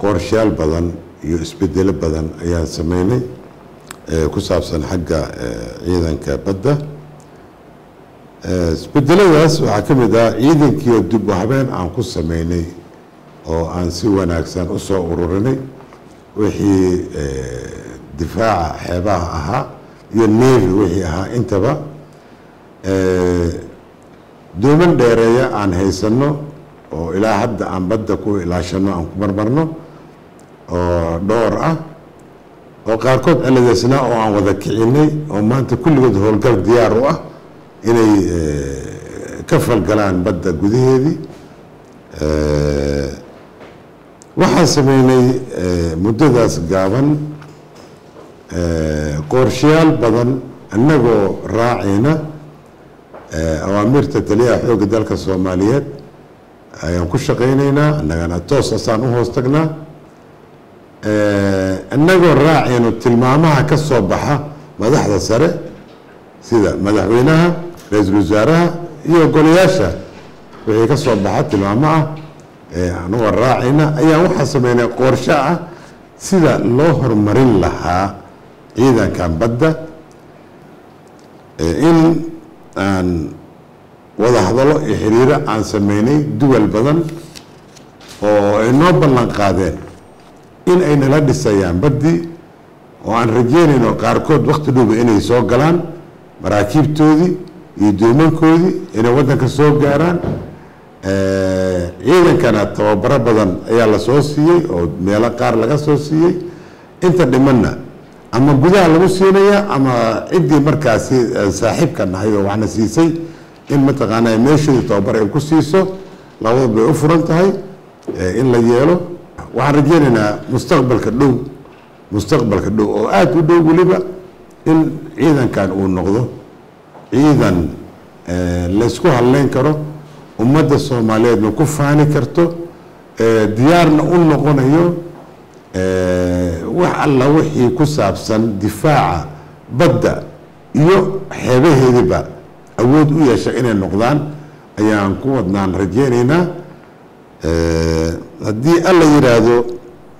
qorshayaal badan iyo isbedelo badan ayaan sameynay ku saabsan xagga ciidanka badda. Isbedeladaas waxaa ka mid ah ciidankiio dib u habeen aan ku sameynay oo aan si wanaagsan u soo ururinay. Wixii difaaca xeebaha ahaa iyo nevi wixii ahaa intaba dooman dheereeya aan haysano oo ilaa hadda aan badda ku ilaashano aan ku marmarno oo dhowr ah oo qaarkood celadeysnaa oo aan wada kicinay oo maanta kulligood howlgal diyaar u ah inay ka falgalaan badda gudaheedii waxaan sameynay muddadaas gaaban qorshayaal badan annagoo raacayna awaamirta taliyaha xoogga dalka soomaaliyeed ayaan ku shaqaynaynaa annagana toos asaan u hoos tagnaa. Annagoo raacayno tilmaamaha ka soo baxa madaxda sare sida madaxweynaha ra'iisul wasaaraha iyo golayaasha wixii ka soo baxa tilmaamo ah anagoo raacayna ayaan waxaa sameynay qorsho ah sida loo horumarin lahaa ciidankan badda in aan wada hadallo iyo xiriiro aan sameynay duwal badan oo ay noo ballan qaadeen in ay nala dhisayaan baddii oo aan rajeynayno qaarkood wakti dhowba inay soo galaan maraakiibtoodii iyo doomankoodii inay waddanka soo gaaraan. Ciidankana tababaro badan ayaa la soo siiyey oo meelo qaar laga soo siiyey. Inta dhimanna ama gudaha lagu siinayaa ama ciddii markaasi saaxiibka nahay oo waxna siisay in mataqaanaa meeshoodii tababar ay ku siiso labada bay u furan tahay in la yeelo. Waxaan rajeynaynaa mustaqbalka dhow mustaqbalka dhow oo aada u dhow weliba in ciidankan uu noqdo ciidan laysku hadleyn karo ummadda soomaaliyeedna ku faani karto diyaarna u noqonayo wax alla wixii ku saabsan difaaca badda iyo xeebaheediba awood u yeesha inay noqdaan ayaan ku wadnaan rajeynaynaa haddii alla yidhaahdo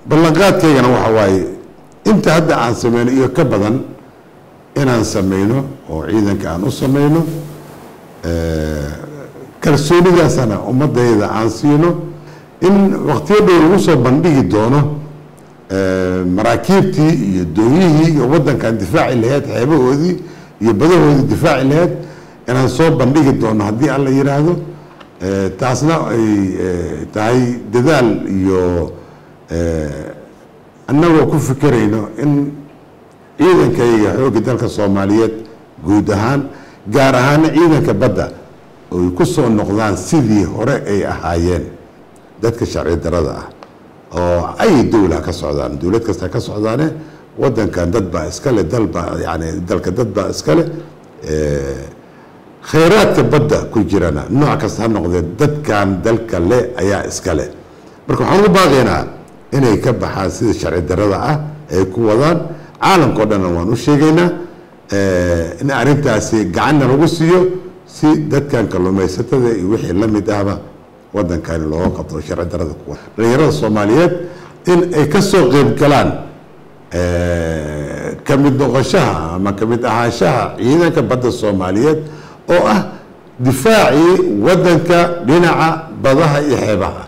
ballanqaadkaygana waxa waaye inta hadda aan sameyno iyo ka badan inaan sameyno oo ciidanka aan u sameyno kalsoonidaasana ummadayda aan siino in waqtiyo dhow lagu soo bandhigi doono maraakiibtii iyo doonyihii iyo waddankan difaaci laheyd xeebahoodii iyo badahoodii difaaci laheyd inaan soo bandhigi doono haddii alla yidhaahdo taasna ay tahay dadaal iyo annagoo ku fikirayno in ciidankayga xoogga dalka soomaaliyeed guud ahaan gaar ahaana ciidanka badda ay ku soo noqdaan sidii hore ay ahaayeen dadka sharci darada ah oo ay dowla ka socdaan. Dowlad kasta ka socdaane wadankan dad baa iskale dalbaa yani dalka dad baa iskale khayraadka badda ku jirana nooc kasta ha noqdee dadkan dalka le ayaa iskale marka waxaan ugu baaqaynaa inay ka baxaan sida sharci darada ah ay ku wadaan caalamkao dhanna waan u sheegaynaa in arrintaasi gacanna lagu siiyo si dadkan kalluumaysatada iyo wixii la mid ahba wadankani looga qabto sharci darada kuwa dhalinyarada soomaaliyeed in ay ka soo qeyb galaan ka mid noqoshaha ama ka mid ahaanshaha ciidanka badda soomaaliyeed oo ah difaacii wadanka dhinaca badaha iyo xeebaha